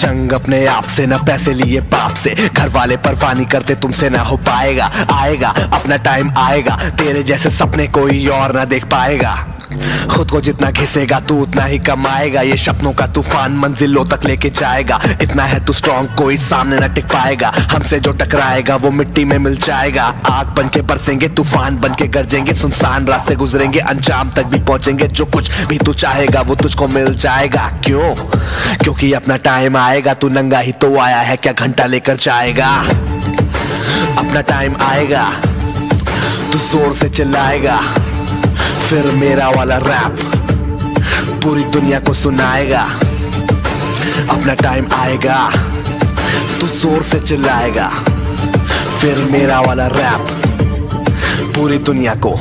जंग अपने आप से, ना पैसे लिए पाप से। घर वाले परवानी करते, तुमसे ना हो पाएगा। आएगा, अपना टाइम आएगा। तेरे जैसे सपने कोई और ना देख पाएगा। खुद को जितना घिसेगा, तू उतना ही कमाएगा। ये सपनों का तूफ़ान मंजिलों तक लेके जाएगा। इतना है तू स्ट्रॉन्ग कोई सामने ना टिक पाएगा। हमसे जो टकराएगा, वो मिट्टी में मिल जाएगा। आग बन के बरसेंगे, तूफ़ान बन के गरजेंगे। सुनसान रास्ते गुजरेंगे, अंजाम तक भी पहुँचेंगे। जो कुछ भी तू चाहेगा, वो तुझको मिल जाएगा। क्यों? क्योंकि अपना टाइम आएगा, तू नंगा ही तो आया है, क्या घंटा लेकर जाएगा? अपना टाइम आएगा, तू ज़ोर से चिल्लाएगा। फिर मेरा वाला रैप पूरी दुनिया को सुनाएगा अपना टाइम आएगा तू ज़ोर से चिल्लाएगा फिर मेरा वाला रैप पूरी दुनिया को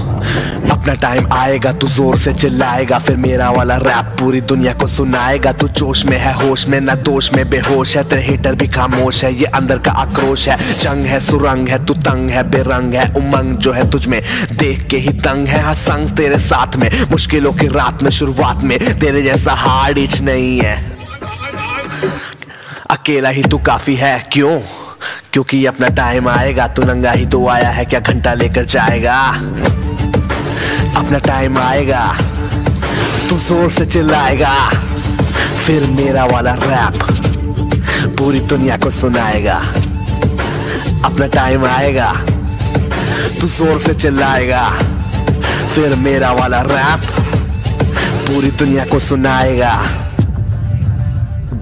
अपना टाइम आएगा तू ज़ोर से चिल्लाएगा, फिर मेरा वाला रैप पूरी दुनिया को सुनाएगा। तू जोश में है, होश में, ना दोष में, बेहोश है, तेरे हेटर भी खामोश है, ये अंदर का आक्रोश है। जंग है, सुरंग है, तू तंग है, बेरंग है, उमंग जो है तुझ में। देख के ही तंग है हाँ संग तेरे साथ में। मुश्किलों की रात में, शुरुआत में, तेरे जैसा हार्ड इच नहीं है। अकेला ही तू काफ़ी है, क्यों? क्योंकि अपना टाइम आएगा, तू नंगा ही तो आया है, क्या घंटा लेकर जाएगा? अपना टाइम आएगा। तू ज़ोर से चिल्लाएगा। फिर मेरा वाला रैप पूरी दुनिया को सुनाएगा। अपना टाइम आएगा। तू ज़ोर से चिल्लाएगा। फिर मेरा वाला रैप पूरी दुनिया को सुनाएगा।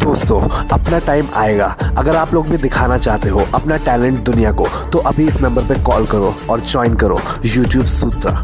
दोस्तों, अपना टाइम आएगा। अगर आप लोग भी दिखाना चाहते हो अपना टैलेंट दुनिया को तो अभी इस नंबर पे कॉल करो और ज्वाइन करो। यूट्यूब सूत्रा।